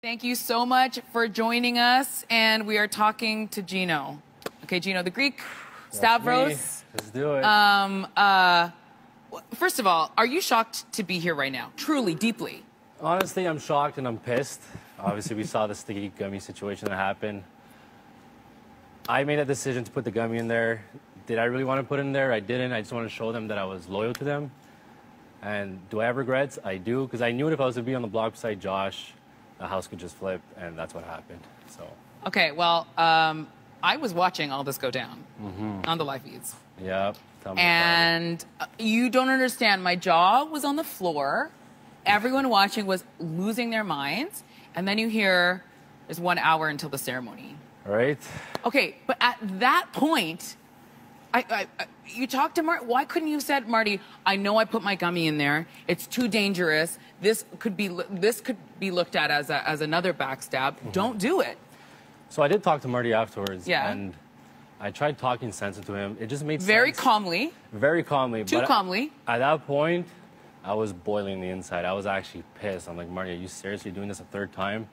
Thank you so much for joining us. And we are talking to Gino. Okay, Gino, the Greek Stavros. Let's do it. Um, uh, first of all, are you shocked to be here right now? Truly, deeply. Honestly, I'm shocked and I'm pissed. Obviously, we saw the sticky gummy situation that happened. I made a decision to put the gummy in there. Did I really want to put it in there? I didn't. I just want to show them that I was loyal to them. And do I have regrets? I do, because I knew if I was to be on the block beside Josh, the house could just flip, and that's what happened. So. Okay, well, um, I was watching all this go down Mm-hmm. on the live feeds. Yep. Tell me about And uh, you don't understand. My jaw was on the floor. Everyone watching was losing their minds. And then you hear there's one hour until the ceremony. Right? Okay, but at that point, I, I, you talked to Marty. Why couldn't you have said, Marty? I know I put my gummy in there. It's too dangerous. This could be this could be looked at as a, as another backstab. Mm-hmm. Don't do it. So I did talk to Marty afterwards. Yeah. And I tried talking sense into him. It just made Very sense. calmly. Very calmly. Too but calmly. At that point, I was boiling the inside. I was actually pissed. I'm like, Marty, are you seriously doing this a third time?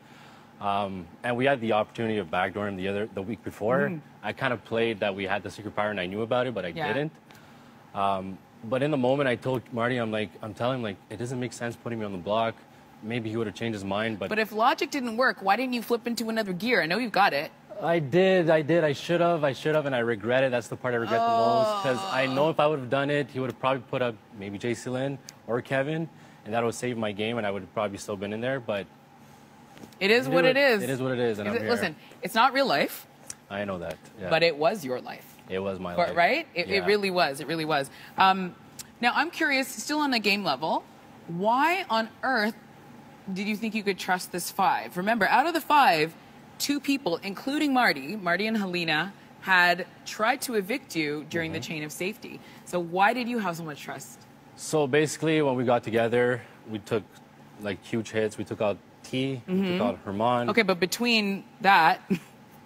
Um, and we had the opportunity of backdoor him the other the week before. I kind of played that we had the secret power and I knew about it, but I. Yeah. didn't. Um, but in the moment, I told Marty, I'm like, I'm telling him like, it doesn't make sense putting me on the block. Maybe he would have changed his mind, but, But if logic didn't work, why didn't you flip into another gear? I know you've got it. I did, I did, I should have, I should have, and I regret it. That's the part I regret the most because I know if I would have done it, he would have probably put up maybe JC Lynn or Kevin, and that would have saved my game, and I would have probably still been in there. But It is what it is. It is what it is, and Is I'm it- here. Listen, it's not real life, I know that, yeah. but it was your life. it was my But, life, right? It, it really was. It really was. Um, now, I'm curious, still on a game level, why on earth did you think you could trust this five? Remember, out of the five, two people, including Marty, Marty and Helena, had tried to evict you during Mm-hmm. the chain of safety. So why did you have so much trust? So basically, when we got together, we took like huge hits. We took out T, took out Herman. Mm-hmm. Okay, but between that,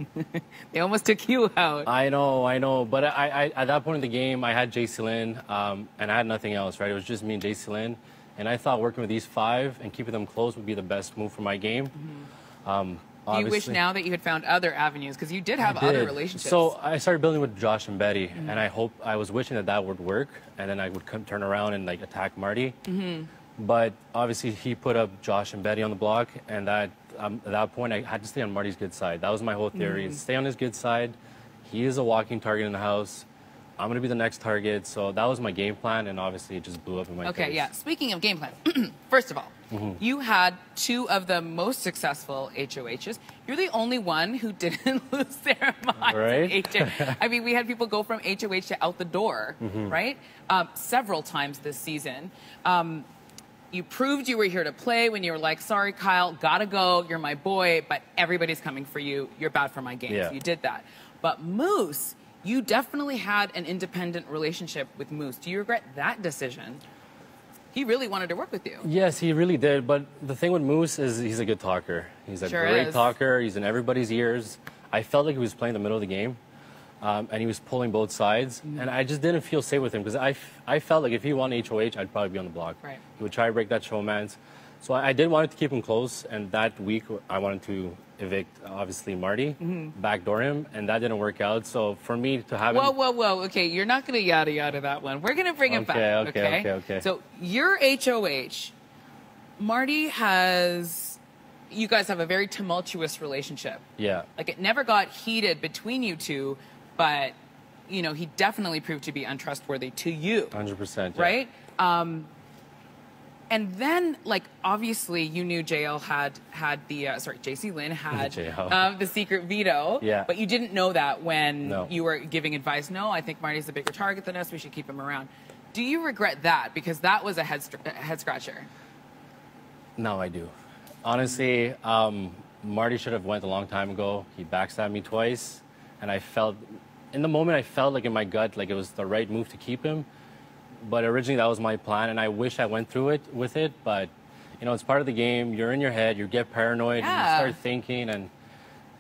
they almost took you out. I know, I know, but I, I at that point in the game, I had JC Lynn, um, and I had nothing else, right? It was just me and JC Lynn, and I thought working with these five and keeping them close would be the best move for my game. Um, Do you wish now that you had found other avenues? Because you did have I other relationships. So I started building with Josh and Betty, and I hope I was wishing that that would work, and then I would come turn around and like attack Marty. Mm-hmm. But obviously, he put up Josh and Betty on the block, and that um, at that point, I had to stay on Marty's good side. That was my whole theory: Mm-hmm. stay on his good side. He is a walking target in the house. I'm gonna be the next target, so that was my game plan, and obviously, it just blew up in my Okay, face. Okay, yeah. Speaking of game plan, first of all, Mm-hmm. you had two of the most successful HOHs. You're the only one who didn't lose their mind. Right? I mean, we had people go from HOH to out the door, Mm-hmm. right? Um, several times this season. Um, you proved you were here to play when you were like, sorry, Kyle, gotta go. You're my boy, but everybody's coming for you. You're bad for my game. Yeah. So you did that. But Moose, you definitely had an independent relationship with Moose. Do you regret that decision? He really wanted to work with you. Yes, he really did. But the thing with Moose is he's a good talker. He's a Sure great is. talker. He's in everybody's ears. I felt like he was playing the middle of the game, um, and he was pulling both sides. Mm-hmm. And I just didn't feel safe with him because I, f- I felt like if he won HOH, I'd probably be on the block. Right. He would try to break that showmance. So I, I did want to keep him close. And that week, I wanted to evict, obviously, Marty, Mm-hmm. backdoor him, and that didn't work out. So for me to have Whoa, him. whoa, whoa. Okay, you're not going to yada yada that one. We're going to bring him back. Okay, okay, okay, okay. So your HOH, Marty has, you guys have a very tumultuous relationship. Yeah. Like it never got heated between you two, but you know he definitely proved to be untrustworthy to you. 100%. yeah. right? Um, and then, like, obviously, you knew JL had had the uh, sorry, JC Lynn had um, the secret veto. Yeah. But you didn't know that when No. you were giving advice. No, I think Marty's a bigger target than us. We should keep him around. Do you regret that? Because that was a head a head scratcher. No, I do. Honestly, um, Marty should have went a long time ago. He backstabbed me twice, and I felt, in the moment, I felt like in my gut, like it was the right move to keep him. But originally, that was my plan, and I wish I went through it with it. But you know, it's part of the game. You're in your head. You get paranoid. Yeah. And you start thinking, and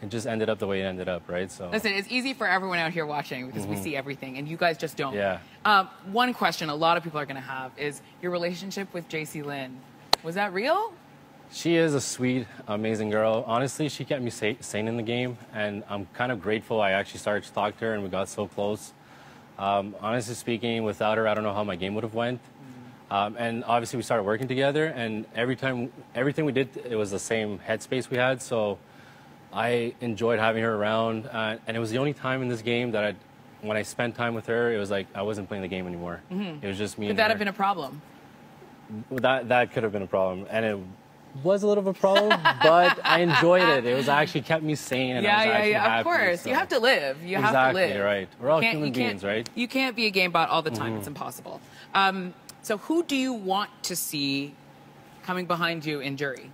it just ended up the way it ended up, right? So Listen, it's easy for everyone out here watching because we see everything, and you guys just don't. Mm-hmm. Yeah. Um, one question a lot of people are going to have is your relationship with JC Lynn. Was that real? She is a sweet, amazing girl. Honestly, she kept me sane in the game, and I'm kind of grateful I actually started to talk to her and we got so close. Um, honestly speaking, without her, I don't know how my game would have went. Um, and obviously, we started working together, and every time, everything we did, it was the same headspace we had. So I enjoyed having her around, uh, and it was the only time in this game that I, when I spent time with her, it was like I wasn't playing the game anymore. It was just me. Could and that her. have been a problem? That that could have been a problem, and it was a little of a problem, but I enjoyed it. It was actually kept me sane, and I yeah, was yeah, yeah. Of happy, course, you have to live. You have to live. Exactly, right. We're all human beings, right? Mm-hmm. You can't be a game bot all the time. It's impossible. Um, so, who do you want to see coming behind you in jury?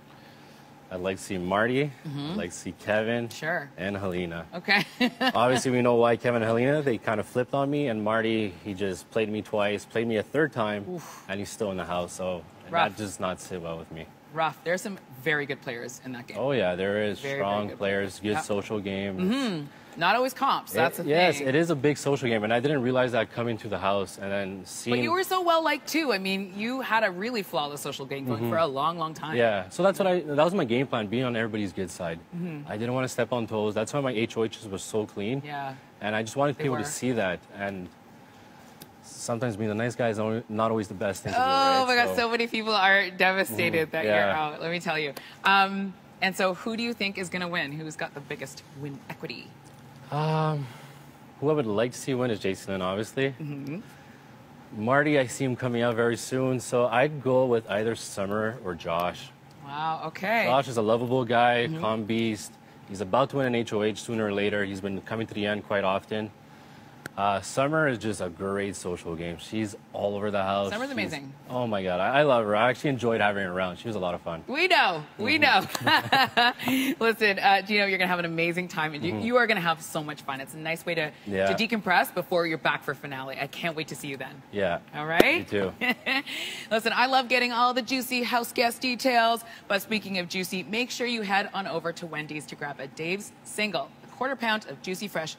I'd like to see Marty. I'd like to see Kevin. Mm-hmm. Sure. And Helena. Okay. Obviously, we know why Kevin and Helena they kind of flipped on me, and Marty he just played me twice, played me a third time, and he's still in the house. So Rough. that does not sit well with me. Rough. There's some very good players in that game. Oh yeah, there is Very, very strong good players, good Yeah. social game. Not always comps. That's It- the yes, thing. it is a big social game, and I didn't realize that coming to the house and then seeing. But you were so well liked too. I mean, you had a really flawless social game going for a long, long time. Mm-hmm. Yeah, so that's what I. That was my game plan: being on everybody's good side. I didn't want to step on toes. That's why my HOHs were so clean. Mm-hmm. Yeah. And I just wanted They people were. to see that. And sometimes being the nice guy is not always the best thing to do. Oh right? my God, so many people are devastated that you're out. Let me tell you. Um, and so, who do you think is going to win? Who's got the biggest win equity? Who I would like to see win is JC Lynn, obviously. Mm-hmm. Marty, I see him coming out very soon, so I'd go with either Summer or Josh. Wow. Okay. Josh is a lovable guy, Mm-hmm. calm beast. He's about to win an HOH sooner or later. He's been coming to the end quite often. Uh, Summer is just a great social game. She's all over the house. Summer's She's- amazing. Oh my god, I, I love her. I actually enjoyed having her around. She was a lot of fun. We know. We know. Listen, uh, Gino, you're going to have an amazing time. And you, you are going to have so much fun. It's a nice way to. Yeah. to decompress before you're back for finale. I can't wait to see you then. Yeah. All right? Me too. Listen, I love getting all the juicy house guest details. But speaking of juicy, make sure you head on over to Wendy's to grab a Dave's single, a quarter pound of juicy fresh.